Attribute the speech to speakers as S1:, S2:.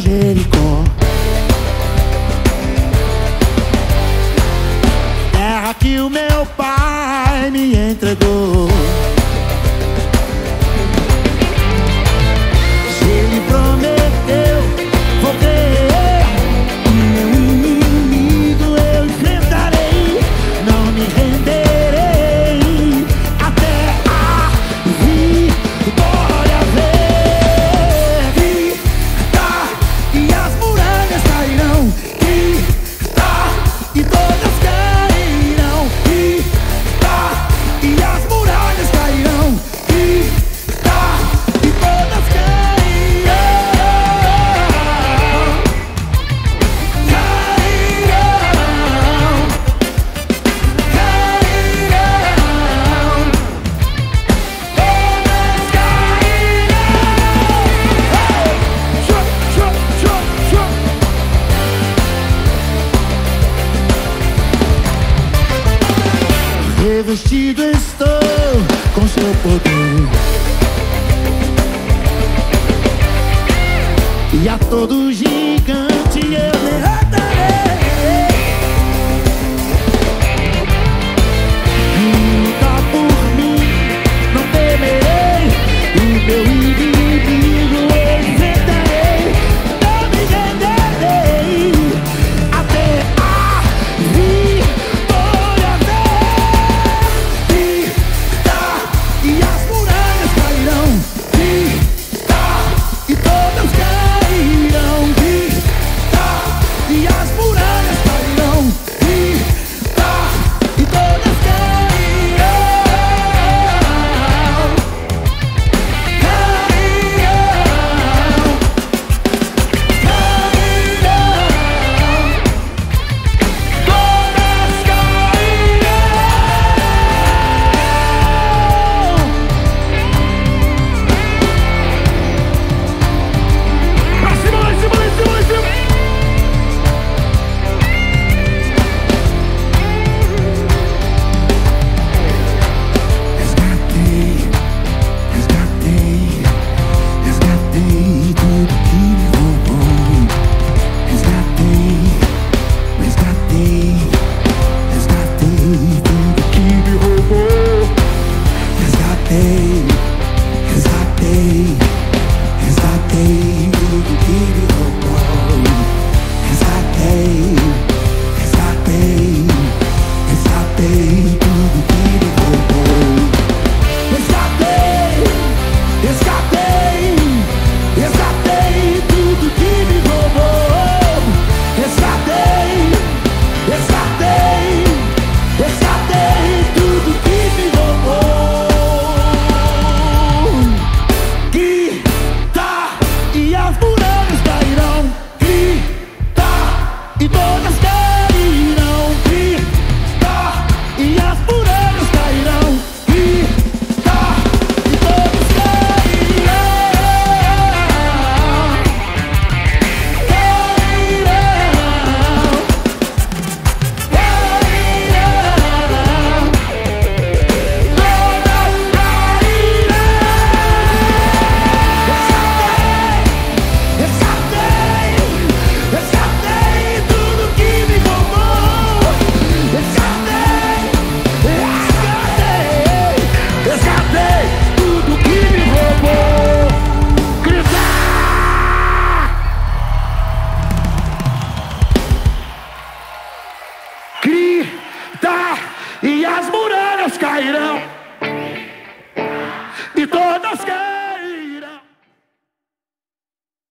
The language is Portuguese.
S1: Jericó. Revestido estou com seu poder. E a todo gigante eu derramo day e as muralhas cairão. De todas que